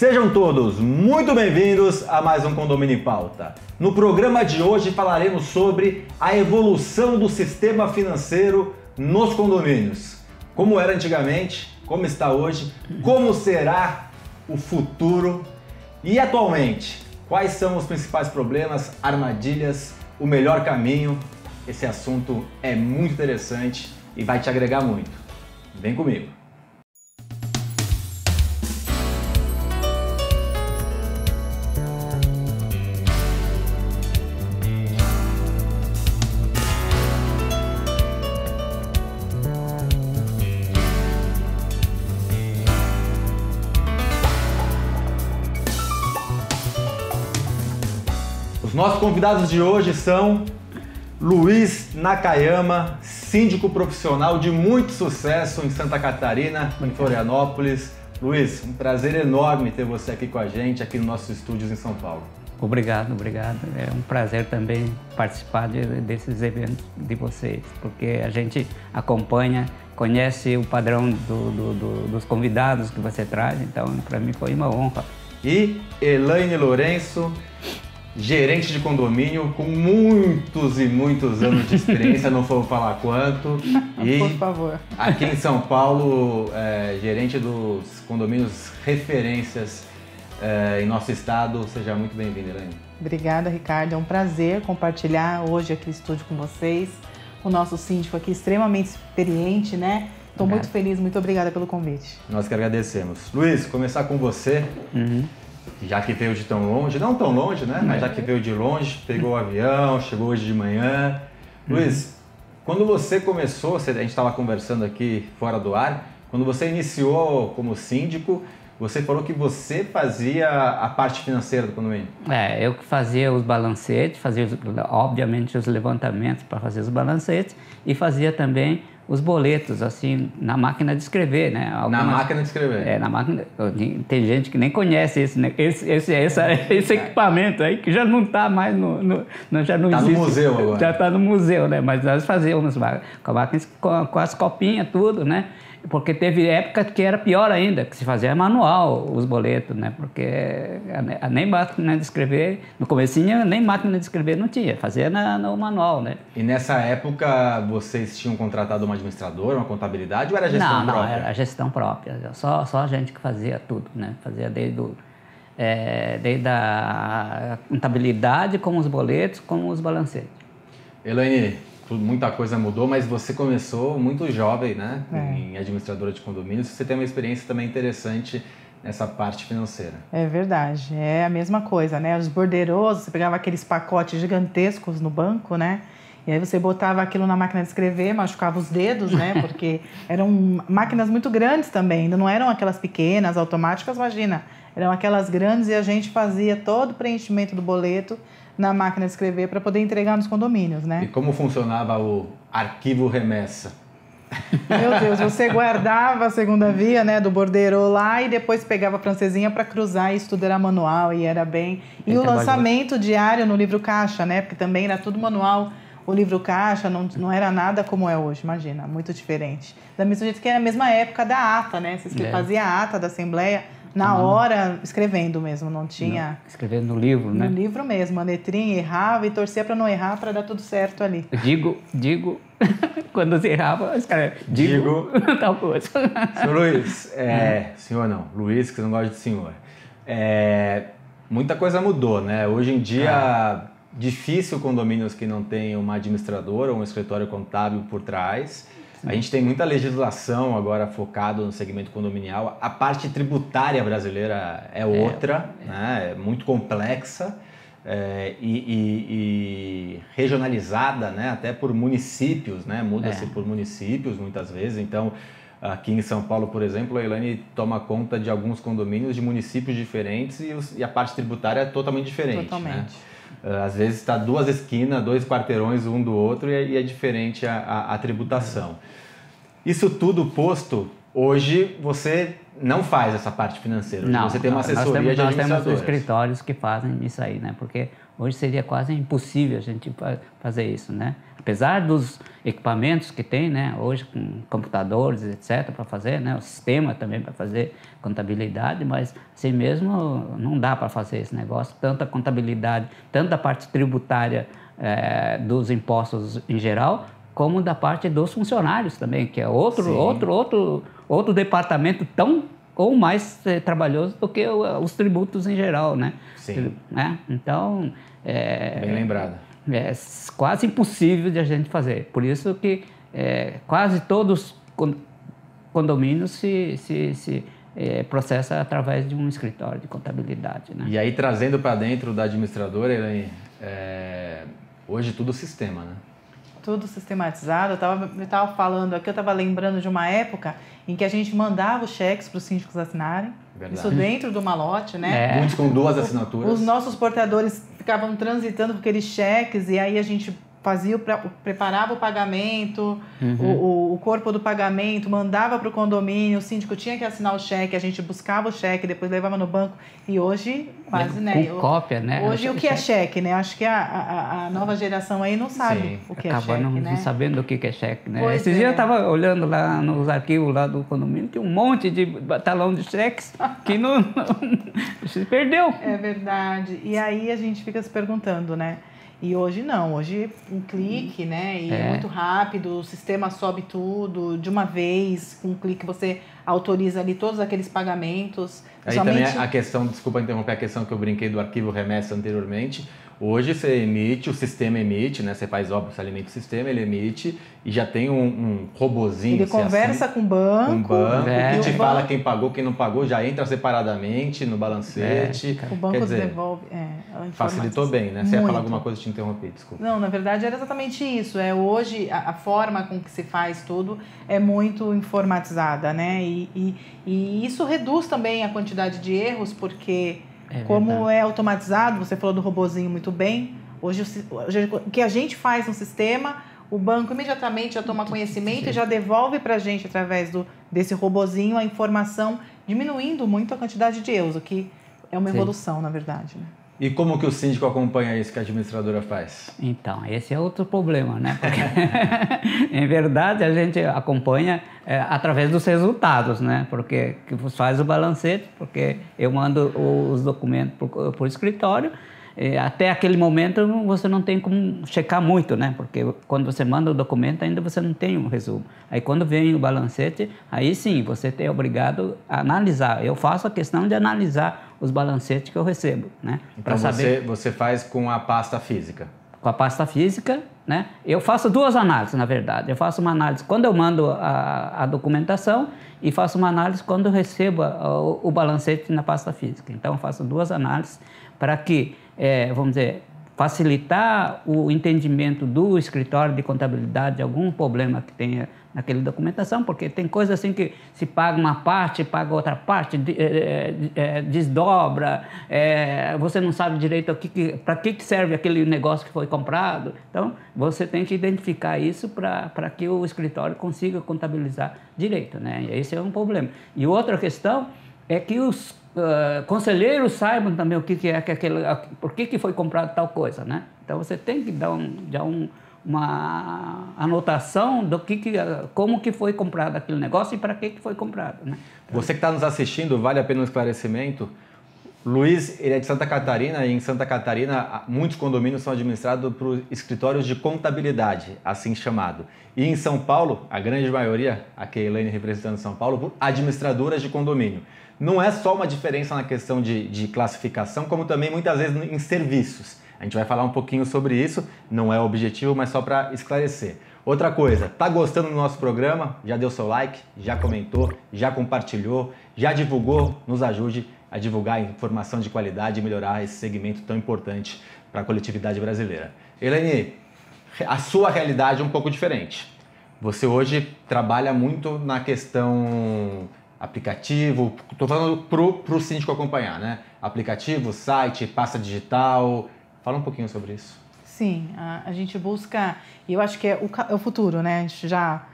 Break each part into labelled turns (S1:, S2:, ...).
S1: Sejam todos muito bem-vindos a mais um Condomínio em Pauta. No programa de hoje falaremos sobre a evolução do sistema financeiro nos condomínios. Como era antigamente, como está hoje, como será o futuro e atualmente, quais são os principais problemas, armadilhas, o melhor caminho. Esse assunto é muito interessante e vai te agregar muito. Vem comigo. Os nossos convidados de hoje são Luiz Nakayama, síndico profissional de muito sucesso em Santa Catarina, em Florianópolis. Luiz, um prazer enorme ter você aqui com a gente, aqui nos nossos estúdios em São Paulo.
S2: Obrigado, obrigado. É um prazer também participar de, desses eventos de vocês, porque a gente acompanha, conhece o padrão do, do, do, dos convidados que você traz, então para mim foi uma honra.
S1: E Elaine Lourenço, gerente de condomínio com muitos e muitos anos de experiência, não vou falar quanto.
S3: E Por favor.
S1: Aqui em São Paulo, é, gerente dos condomínios referências é, em nosso estado. Seja muito bem-vinda, Elaine.
S3: Obrigada, Ricardo. É um prazer compartilhar hoje aqui no estúdio com vocês. O nosso síndico aqui extremamente experiente, né? Estou muito feliz, muito obrigada pelo convite.
S1: Nós que agradecemos. Luiz, começar com você. Uhum já que veio de tão longe, não tão longe, né? Mas já que veio de longe, pegou o avião, chegou hoje de manhã. Uhum. Luiz, quando você começou, a gente estava conversando aqui fora do ar, quando você iniciou como síndico, você falou que você fazia a parte financeira do condomínio.
S2: É, eu que fazia os balancetes, fazia obviamente os levantamentos para fazer os balancetes e fazia também os boletos, assim, na máquina de escrever, né?
S1: Algumas, na máquina de escrever.
S2: É, na máquina. Tem gente que nem conhece esse, né? esse, esse, esse, esse equipamento aí, que já não está mais no, no, Já não
S1: tá
S2: existe.
S1: no museu agora.
S2: Já está no museu, né? Mas nós fazíamos com a máquina, com, com as copinhas, tudo, né? Porque teve época que era pior ainda, que se fazia manual os boletos, né? Porque nem máquina de escrever, no comecinho nem máquina de escrever não tinha, fazia na, no manual, né?
S1: E nessa época vocês tinham contratado uma administradora, uma contabilidade ou era gestão
S2: não,
S1: própria?
S2: Não, era gestão própria, só, só a gente que fazia tudo, né? Fazia desde, o, é, desde a contabilidade, como os boletos, como os balancetes.
S1: Elaine, muita coisa mudou, mas você começou muito jovem, né? É. Em administradora de condomínios. Você tem uma experiência também interessante nessa parte financeira.
S3: É verdade. É a mesma coisa, né? Os borderosos, você pegava aqueles pacotes gigantescos no banco, né? E aí você botava aquilo na máquina de escrever, machucava os dedos, né? Porque eram máquinas muito grandes também, ainda não eram aquelas pequenas, automáticas, imagina. Eram aquelas grandes e a gente fazia todo o preenchimento do boleto na máquina de escrever para poder entregar nos condomínios, né?
S1: E como funcionava o arquivo remessa?
S3: Meu Deus, você guardava a segunda via, né, do bordeiro lá e depois pegava a francesinha para cruzar e isso tudo era manual e era bem. E o lançamento diário no livro caixa, né, porque também era tudo manual. O livro caixa não, não era nada como é hoje, imagina, muito diferente. Da mesma jeito que era a mesma época da ata, né? Você é. fazia a ata da Assembleia, na hora, escrevendo mesmo, não tinha.
S2: escrevendo no livro, né?
S3: No livro mesmo, a letrinha errava e torcia para não errar para dar tudo certo ali.
S2: Digo, digo, quando você errava, escreve, digo, digo tal coisa.
S1: Senhor Luiz, é, senhor não, Luiz, que você não gosta de senhor. É, muita coisa mudou, né? Hoje em dia, ah. difícil condomínios que não tenham uma administradora ou um escritório contábil por trás. A gente tem muita legislação agora focado no segmento condominial. A parte tributária brasileira é outra, é, né? é muito complexa é, e, e, e, regionalizada, né? até por municípios, né? muda-se é. por municípios muitas vezes. Então, aqui em São Paulo, por exemplo, a Elaine toma conta de alguns condomínios de municípios diferentes e, os, e a parte tributária é totalmente diferente. Né?
S3: Totalmente. Né?
S1: Às vezes está duas esquinas, dois quarteirões um do outro e é, e é diferente a, a, a tributação. Isso tudo posto, hoje você não faz essa parte financeira.
S2: Não,
S1: você tem uma assessoria
S2: nós temos,
S1: de
S2: nós temos escritórios que fazem isso aí, né? Porque hoje seria quase impossível a gente fa- fazer isso, né? Apesar dos equipamentos que tem, né? Hoje com computadores, etc, para fazer, né? O sistema também para fazer contabilidade, mas assim mesmo não dá para fazer esse negócio. Tanta contabilidade, tanto da parte tributária eh, dos impostos em geral, como da parte dos funcionários também, que é outro,
S1: Sim.
S2: outro, outro, outro departamento tão ou mais eh, trabalhoso do que o- os tributos em geral, né?
S1: Sim.
S2: Né? Então, é,
S1: Bem lembrado.
S2: é quase impossível de a gente fazer. Por isso que é, quase todos os con- condomínios se, se, se é, processa através de um escritório de contabilidade, né?
S1: E aí, trazendo para dentro da administradora, Elaine, é, hoje tudo sistema, né?
S3: Tudo sistematizado. Eu estava eu tava falando aqui, eu estava lembrando de uma época em que a gente mandava os cheques para os síndicos assinarem.
S1: Verdade.
S3: Isso dentro do malote, né?
S2: É.
S1: Muitos com duas assinaturas.
S3: Os nossos portadores ficavam transitando com aqueles cheques e aí a gente fazia o preparava o pagamento, o, o- o corpo do pagamento, mandava para o condomínio, o síndico tinha que assinar o cheque, a gente buscava o cheque, depois levava no banco e hoje quase,
S2: Com
S3: né? eu-
S2: cópia, né?
S3: Hoje o que é cheque, né? Acho que a, a, a nova geração aí não sabe
S1: Sim.
S3: o que é cheque,
S2: não,
S3: né?
S2: não sabendo o que é cheque, né?
S3: Pois
S2: Esses
S3: é.
S2: dias eu estava olhando lá nos arquivos lá do condomínio, tinha um monte de talão de cheques que não, se perdeu.
S3: É verdade. E aí a gente fica se perguntando, né? E hoje não, hoje um clique, né? E é.
S2: É.
S3: muito rápido, o sistema sobe tudo de uma vez, com um clique você autoriza ali todos aqueles pagamentos.
S1: Aí
S3: Somente-
S1: também a questão, desculpa interromper a questão que eu brinquei do arquivo remessa anteriormente. Hoje você emite, o sistema emite, né? Você faz óbvio, você alimenta o sistema, ele emite e já tem um, um robozinho.
S3: Ele
S1: você
S3: conversa
S1: assina-
S3: com o banco.
S1: com o banco,
S2: É.
S1: que te fala
S3: banco-
S1: quem pagou, quem não pagou, já entra separadamente no balancete.
S3: O banco
S1: dizer,
S3: devolve. É,
S1: facilitou bem, né? Você ia
S3: Muito.
S1: falar alguma coisa, te interrompi, desculpa.
S3: Não, na verdade era exatamente isso. É hoje a, a forma com que se faz tudo é muito informatizada, né? E, e, e isso reduz também a quantidade de erros, porque
S2: É
S3: como é automatizado, você falou do robozinho muito bem. Hoje o que a gente faz no sistema, o banco imediatamente já toma conhecimento e já devolve para a gente através do, desse robozinho a informação, diminuindo muito a quantidade de erros, o que é uma
S2: Sim.
S3: evolução, na verdade. Né?
S1: E como que o síndico acompanha isso que a administradora faz?
S2: Então, esse é outro problema, né? Porque, em verdade, a gente acompanha é, através dos resultados, né? Porque que faz o balancete, porque eu mando o- os documentos por, por escritório, até aquele momento você não tem como checar muito, né? Porque quando você manda o documento ainda você não tem um resumo. Aí quando vem o balancete, aí sim você é obrigado a analisar. Eu faço a questão de analisar os balancetes que eu recebo, né?
S1: Então
S2: Pra
S1: você, você faz com a pasta física.
S2: com a pasta física, né? Eu faço duas análises, na verdade. Eu faço uma análise quando eu mando a, a documentação e faço uma análise quando eu recebo a- o, o balancete na pasta física. Então, eu faço duas análises para que, eh, vamos dizer, facilitar o entendimento do escritório de contabilidade de algum problema que tenha naquela documentação, porque tem coisa assim que se paga uma parte, paga outra parte, eh, eh, eh, desdobra, eh, você não sabe direito para que, que serve aquele negócio que foi comprado. Então, você tem que identificar isso para que o escritório consiga contabilizar direito. Né? Esse é um problema. E outra questão é que os ah, conselheiros saibam também o que, que é que aquele, por que, que foi comprado tal coisa, né? Então você tem que dar, um, dar um, uma anotação do que, que ah, como que foi comprado aquele negócio e para que, que foi comprado, né?
S1: Você que está nos assistindo, vale a pena um esclarecimento. Luiz, ele é de Santa Catarina e em Santa Catarina muitos condomínios são administrados por escritórios de contabilidade, assim chamado. E em São Paulo, a grande maioria, a Keilane representando São Paulo, por administradoras de condomínio. Não é só uma diferença na questão de, de classificação, como também muitas vezes em serviços. A gente vai falar um pouquinho sobre isso, não é o objetivo, mas só para esclarecer. Outra coisa, tá gostando do nosso programa? Já deu seu like, já comentou, já compartilhou, já divulgou? Nos ajude a divulgar informação de qualidade e melhorar esse segmento tão importante para a coletividade brasileira. Elaine, a sua realidade é um pouco diferente. Você hoje trabalha muito na questão aplicativo, estou falando para o síndico acompanhar, né? Aplicativo, site, pasta digital. Fala um pouquinho sobre isso.
S3: Sim, a, a gente busca, e eu acho que é o, é o futuro, né? A gente já,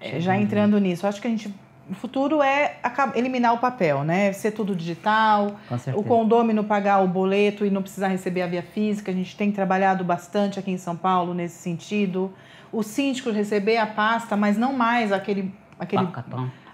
S3: é, já entrando nisso, eu acho que a gente o futuro é eliminar o papel, né? Ser tudo digital, o condômino pagar o boleto e não precisar receber a via física. A gente tem trabalhado bastante aqui em São Paulo nesse sentido. O síndico receber a pasta, mas não mais aquele, aquele,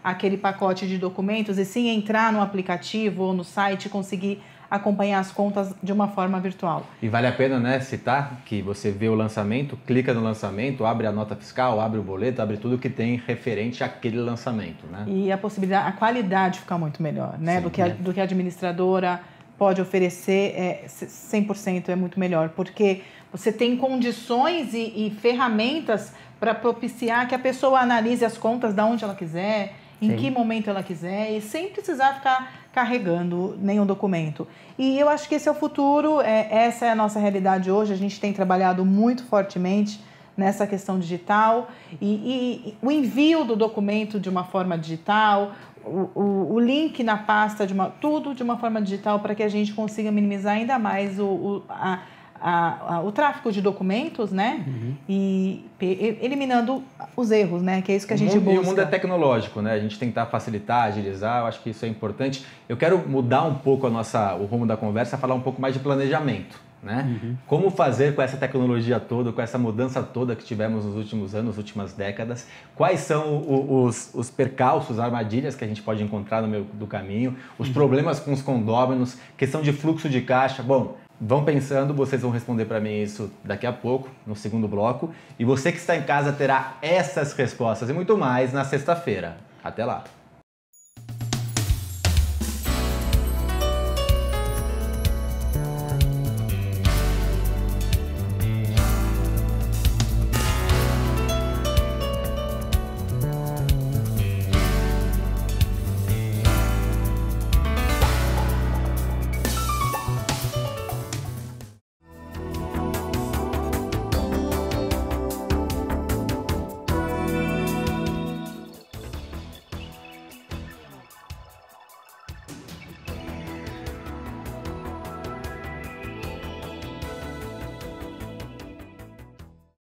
S3: aquele pacote de documentos, e sim entrar no aplicativo ou no site e conseguir acompanhar as contas de uma forma virtual.
S1: E vale a pena, né, citar que você vê o lançamento, clica no lançamento, abre a nota fiscal, abre o boleto, abre tudo que tem referente àquele lançamento, né?
S3: E a possibilidade, a qualidade fica muito melhor, né, Sim, do que a, do que a administradora pode oferecer, é 100% é muito melhor, porque você tem condições e, e ferramentas para propiciar que a pessoa analise as contas da onde ela quiser, em Sim. que momento ela quiser e sem precisar ficar carregando nenhum documento. E eu acho que esse é o futuro, é, essa é a nossa realidade hoje. A gente tem trabalhado muito fortemente nessa questão digital e, e o envio do documento de uma forma digital, o, o, o, link na pasta, de uma, tudo de uma forma digital para que a gente consiga minimizar ainda mais o, o a, a, a, o tráfico de documentos, né? Uhum. E eliminando os erros, né? Que é isso que a gente
S1: mundo,
S3: busca.
S1: E o mundo é tecnológico, né? A gente tentar facilitar, agilizar, eu acho que isso é importante. Eu quero mudar um pouco a nossa, o rumo da conversa, falar um pouco mais de planejamento. Né? Uhum. Como fazer com essa tecnologia toda, com essa mudança toda que tivemos nos últimos anos, últimas décadas? Quais são os, os percalços, armadilhas que a gente pode encontrar no meio do caminho? Os uhum. problemas com os condôminos, questão de fluxo de caixa. Bom, Vão pensando, vocês vão responder para mim isso daqui a pouco, no segundo bloco. E você que está em casa terá essas respostas e muito mais na sexta-feira. Até lá!